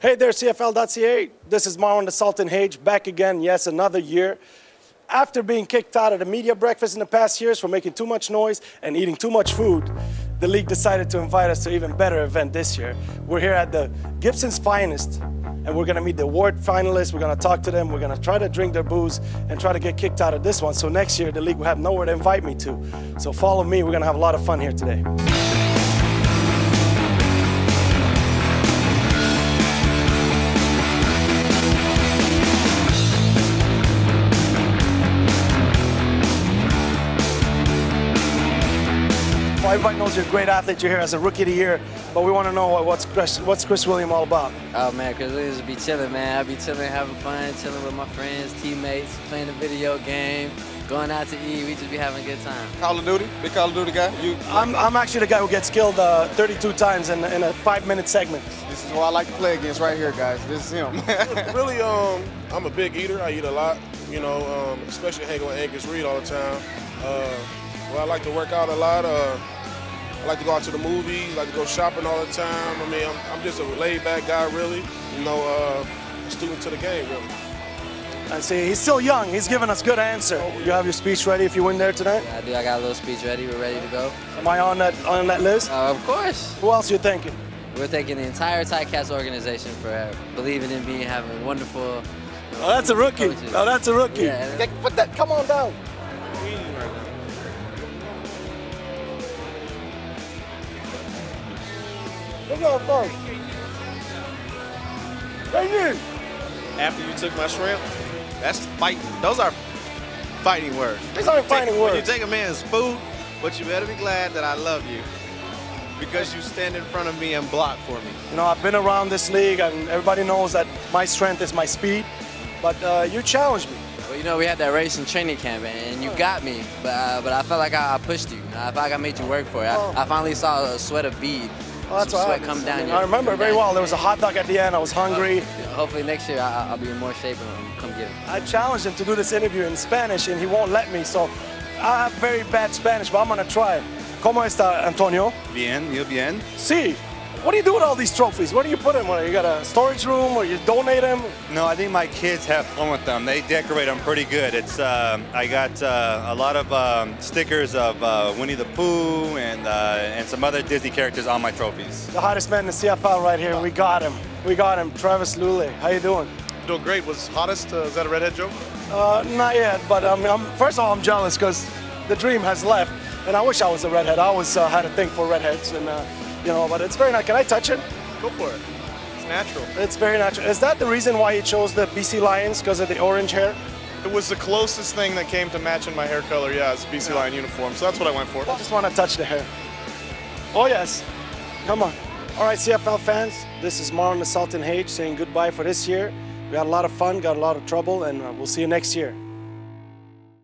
Hey there, CFL.ca. This is Marwan the Sultan Hage back again. Yes, another year. After being kicked out of the media breakfast in the past years for making too much noise and eating too much food, the league decided to invite us to an even better event this year. We're here at the Gibson's Finest, and we're gonna meet the award finalists. We're gonna talk to them. We're gonna try to drink their booze and try to get kicked out of this one. So next year, the league will have nowhere to invite me to. So follow me. We're gonna have a lot of fun here today. Everybody knows you're a great athlete. You're here as a rookie of the year, but we want to know what's Chris, what's Chris William all about. Oh man, Chris Williams be chilling, man. I be chilling, having fun, chilling with my friends, teammates, playing a video game, going out to eat. We just be having a good time. Call of Duty, big Call of Duty guy. You, I'm, I'm actually the guy who gets killed uh, 32 times in, in a five-minute segment. this is who I like to play against right here, guys. This is him. really, um, I'm a big eater. I eat a lot, you know, um, especially hanging with Angus Reed all the time. Uh, well, I like to work out a lot. Uh, I like to go out to the movies, like to go shopping all the time. I mean, I'm, I'm just a laid-back guy, really. You know, uh, student to the game, really. I see he's still young. He's giving us good answer. You have your speech ready if you win there tonight. I do. I got a little speech ready. We're ready to go. Am I on that on that list? Uh, of course. Who else are you thinking? We're thanking the entire Ticats organization for believing in me, having a wonderful. Oh, that's a rookie. coaches. Oh, that's a rookie. Yeah. Put that. Come on down. Look at folks. Right here. after you took my shrimp, that's fighting. Those are fighting words. These aren't fighting When you take a man's food, but you better be glad that I love you because you stand in front of me and block for me. You know, I've been around this league, and everybody knows that my strength is my speed. But uh, you challenged me. Well, you know, we had that race in training camp, and you got me, but uh, but I felt like I, I pushed you. I felt like I made you work for it. Oh. I, I finally saw a sweat of bead. Well, that's some what sweat happens. come down. I, mean, your- I remember come very down well. There was a hot dog at the end. I was hungry. Hopefully next year I, I'll be in more shape and come get it. I challenged him to do this interview in Spanish, and he won't let me. So I have very bad Spanish, but I'm gonna try. ¿Cómo está, Antonio? Bien, muy bien. Sí. What do you do with all these trophies? Where do you put them? Where you got a storage room, or you donate them? No, I think my kids have fun with them. They decorate them pretty good. It's um I got uh, a lot of um, stickers of uh, Winnie the Pooh and uh, and some other Disney characters on my trophies. The hottest man in the CFL right here. We got him. We got him. Travis Lulay. How you doing? Doing great. Was hottest? Uh, is that a redhead joke? Uh, not yet, but um, I'm, first of all, I'm jealous because the dream has left, and I wish I was a redhead. I always uh, had a thing for redheads, and uh, you know, but it's very nice. Can I touch it? Go for it. It's natural. It's very natural. Is that the reason why you chose the BC Lions because of the orange hair? It was the closest thing that came to matching my hair color. Yeah, it's a BC Lion uniform. So that's what I went for. I just want to touch the hair. Oh yes, come on. All right, CFL fans, this is Marwan the Sultan Hage saying goodbye for this year. We had a lot of fun, got a lot of trouble, and uh, we'll see you next year.